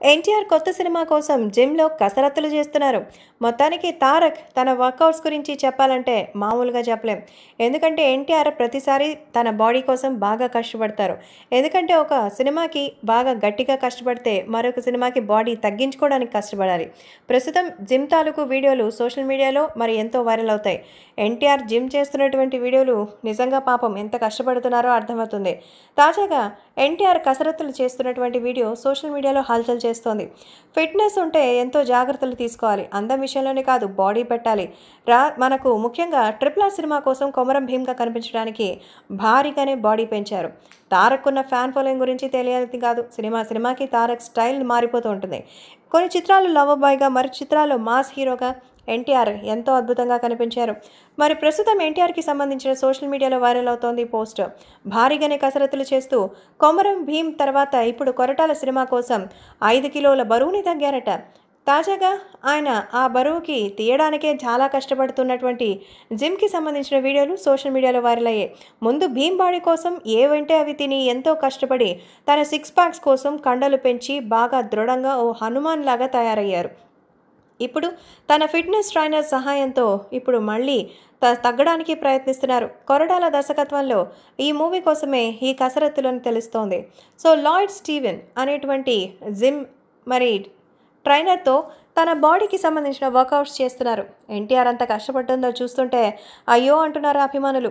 ఎన్టీఆర్ కొత్త సినిమా కోసం జిమ్లో కసరత్తులు చేస్తున్నారు. మొత్తానికి తారక్ తన వర్కౌట్స్ గురించి చెప్పాలంటే మామూలుగా చెప్పలేం. ఎందుకంటే ఎన్టీఆర్ ప్రతిసారి తన బాడీ కోసం బాగా కష్టపడతారు. ఎందుకంటే ఒక సినిమాకి బాగా గట్టిగా కష్టపడితే మరొక సినిమాకి బాడీ తగ్గించుకోవడానికి కష్టపడాలి. ప్రస్తుతం జిమ్ తాలూకు వీడియోలు సోషల్ మీడియాలో మరి ఎంతో వైరల్ అవుతాయి. ఎన్టీఆర్ జిమ్ చేస్తున్నటువంటి వీడియోలు నిజంగా పాపం ఎంత కష్టపడుతున్నారో అర్థమవుతుంది. తాజాగా ఎన్టీఆర్ కసరత్తులు చేస్తున్నటువంటి వీడియో సోషల్ మీడియాలో హల్చల్ చేస్తోంది. ఫిట్నెస్ ఉంటే ఎంతో జాగ్రత్తలు తీసుకోవాలి. అందం విషయంలోనే కాదు బాడీ పెట్టాలి. రా మనకు ముఖ్యంగా ట్రిపుల్ ఆర్ సినిమా కోసం కొమరం భీమ్గా కనిపించడానికి భారీగానే బాడీ పెంచారు. తారక్ ఉన్న ఫ్యాన్ ఫాలోయింగ్ గురించి తెలియదు కాదు. సినిమా సినిమాకి తారక్ స్టైల్ మారిపోతూ ఉంటుంది. కొన్ని చిత్రాలు లవ్ బాయ్గా మరి చిత్రాలు మాస్ హీరోగా ఎన్టీఆర్ ఎంతో అద్భుతంగా కనిపించారు. మరి ప్రస్తుతం ఎన్టీఆర్కి సంబంధించిన సోషల్ మీడియాలో వైరల్ అవుతోంది పోస్ట్. భారీగానే కసరత్తులు చేస్తూ కొమరం భీమ్ తర్వాత ఇప్పుడు కొరటాల సినిమా కోసం ఐదు కిలోల బరువుని తగ్గారట. తాజాగా ఆయన ఆ బరువుకి తీయడానికే చాలా కష్టపడుతున్నటువంటి జిమ్కి సంబంధించిన వీడియోలు సోషల్ మీడియాలో వైరల్ అయ్యాయి. ముందు భీమ్ బాడీ కోసం ఏవంటే అవి తిని ఎంతో కష్టపడి తన సిక్స్ ప్యాక్స్ కోసం కండలు పెంచి బాగా దృఢంగా ఓ హనుమాన్ లాగా తయారయ్యారు. ఇప్పుడు తన ఫిట్నెస్ ట్రైనర్ సహాయంతో ఇప్పుడు మళ్ళీ త తగ్గడానికి ప్రయత్నిస్తున్నారు. కొరడాల దర్శకత్వంలో ఈ మూవీ కోసమే ఈ కసరత్తులను తెలుస్తోంది. సో లాయిడ్ స్టీవెన్ అనేటువంటి జిమ్ మరి ట్రైనర్తో తన బాడీకి సంబంధించిన వర్కౌట్స్ చేస్తున్నారు. ఎన్టీఆర్ అంత కష్టపడుతుందో చూస్తుంటే అయ్యో అంటున్నారు అభిమానులు.